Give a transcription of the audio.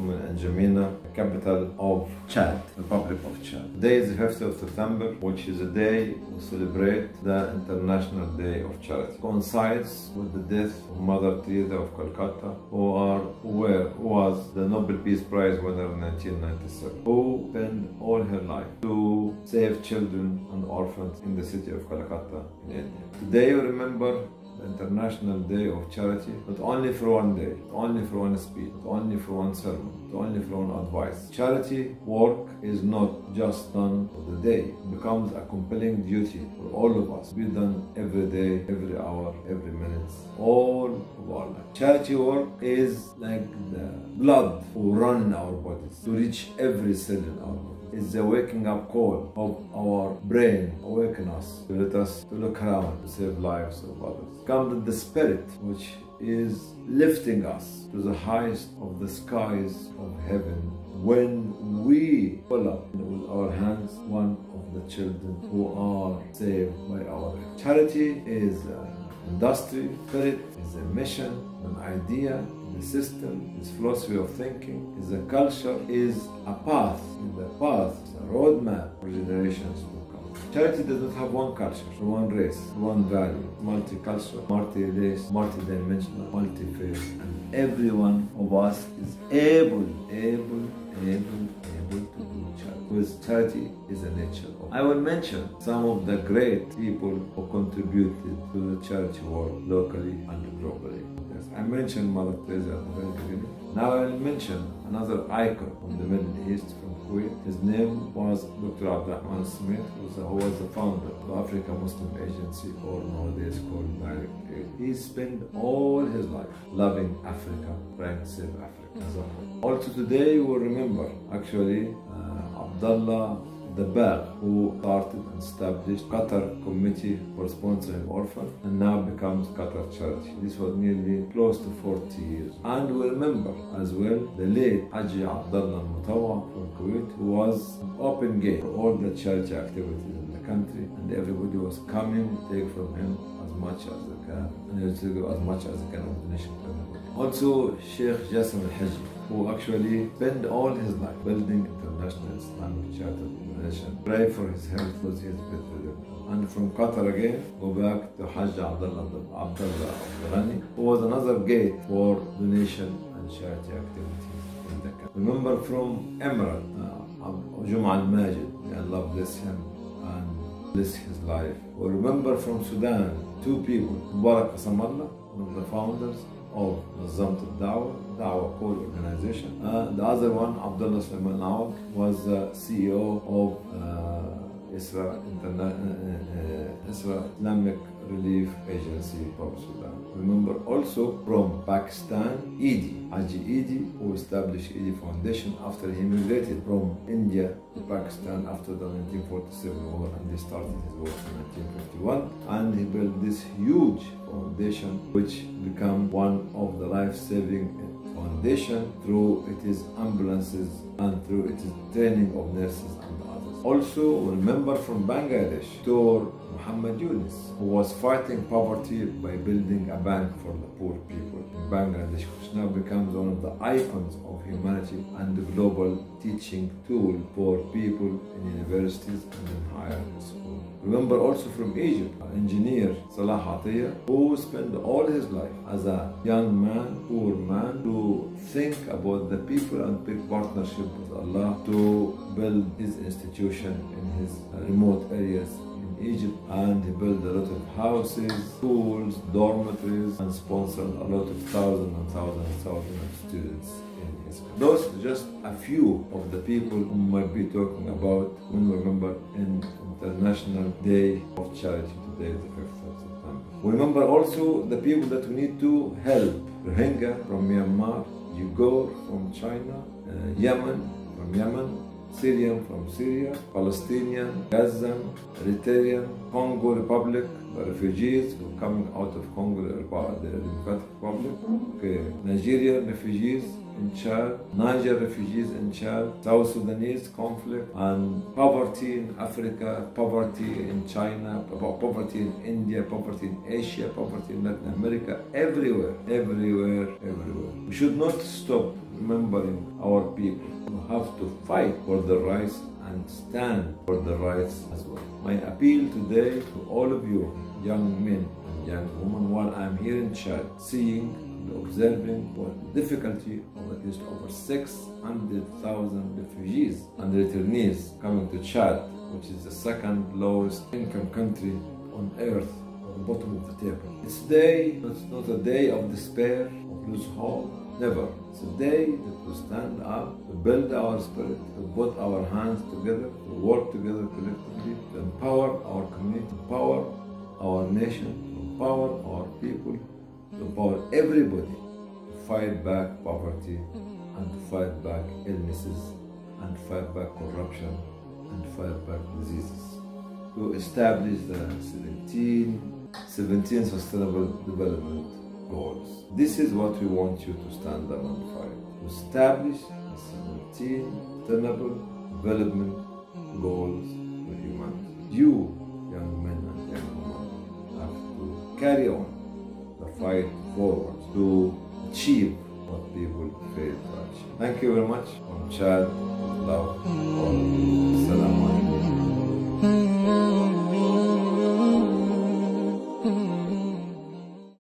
من N'Djamena, capital of Chad, the Republic of Chad. Today is the 5th of September, which is a day we celebrate the International Day of Charity. Coincides with the death of Mother Teresa of Calcutta, who are who was the Nobel Peace Prize winner in 1997, who spent all her life to save children and orphans in the city of Calcutta in India. Today we remember International Day of Charity, but only for one day, only for one speech, only for one sermon, only for one advice. Charity work is not just done for the day, it becomes a compelling duty for all of us, be done every day, every hour, every minute, all of our life. Charity work is like the blood who run in our bodies to reach every cell in our body is the waking up call of our brain awaken us. To let us to look around to save lives of others. Come with the spirit which is lifting us to the highest of the skies of heaven. When we pull up with our hands one of the children who are saved by our charity is an industry spirit is a mission an idea the system, its philosophy of thinking, is a culture, is a path, is a path, is a roadmap for generations to come. Charity does not have one culture, one race, one value, multicultural, multi-race, multi-dimensional, multi-faith, and every one of us is able, able, charity is a nature. I will mention some of the great people who contributed to the church work locally and globally. Yes, I mentioned Mother Teresa Now I'll mention another icon from the Middle East, from Kuwait. His name was Dr. Abdurrahman Sumait, who was, who was the founder of the Africa Muslim Agency, or nowadays called Direct Aid. He spent all his life loving Africa, trying to save Africa as a whole. Also today we will remember, actually, uh, Abdullah Ad-Dabbagh, who started and established Qatar Committee for Sponsoring Orphans and now becomes Qatar Charity. This was nearly close to 40 years. And we remember as well the late Haji Abdullah Mutawa from Kuwait, who was open gate for all the charity activities in the country, and everybody was coming to take from him as much as they can, and to as much as they can of donation. Also, Sheikh Jassim Al Haji, who actually spent all his life building international Islamic charity organization. Pray for his health because he is. And from Qatar again, go back to Hajj Abdullah Abdullah Abdulghani, who was another gate for donation and charity activities in country. Remember from Emirate, uh, Jum'a al-Majid, may Allah bless him and bless his life. We remember from Sudan, two people, Mubarak Samallah, one of the founders of Nazamt al-Dawah, Dawah Core Organization. Uh, the other one, Abdullah Sulaiman Awad, was the CEO of uh, Isra, Interna- uh, Isra Islamic Relief Agency from Sudan. Remember also from Pakistan, Edhi, Haji Edhi, who established Edhi Foundation after he migrated from India to Pakistan after the 1947 war and he started his work in 1951 and he built this huge foundation which became one of the life-saving foundation through its ambulances and through its training of nurses and others. a member from Bangladesh, Dr. Muhammad Yunus, who was fighting poverty by building a bank for the poor people in Bangladesh, which now becomes one of the icons of humanity and the global teaching tool for people in universities and in higher schools. Remember also from Egypt, engineer Salah Atiyah, who spent all his life as a young man, poor man, to think about the people and big partnership with Allah to build his institution in his uh, remote areas in Egypt and he built a lot of houses, schools, dormitories and sponsored a lot of thousands and thousands and thousands of students in his country. Those are just a few of the people who might be talking about when we remember in International Day of Charity today, the 5th of September. Remember also the people that we need to help. Rohingya from Myanmar, Uyghur from China, uh, Yemen from Yemen, Syrian from Syria, Palestinian, Gazan, Eritrean, Congo Republic, refugees who coming out of Congo, the Democratic Republic, okay. Nigerian refugees in Chad, Niger refugees in Chad, South Sudanese conflict, and poverty in Africa, poverty in China, poverty in India, poverty in Asia, poverty in Latin America, everywhere, everywhere, everywhere. We should not stop remembering our people. We have to fight for the rights and stand for the rights as well. My appeal today to all of you, young men and young women, while I'm here in Chad, seeing observing what difficulty of at least over 600,000 refugees and returnees coming to Chad, which is the second lowest income country on earth, at the bottom of the table. This day, it's not a day of despair, of lose hope, Never. It's a day that we stand up to build our spirit, to put our hands together, to work together collectively, to empower our community, to empower our nation, to empower our people, empower everybody to fight back poverty and to fight back illnesses and fight back corruption and fight back diseases. To establish the 17, 17 Sustainable Development goals. This is what we want you to stand up and fight. To establish 17 sustainable development goals for humanity. You, young men and young women, have to carry on the fight forward to achieve what people fail to achieve. Thank you very much. From Chad, love, all. Salam.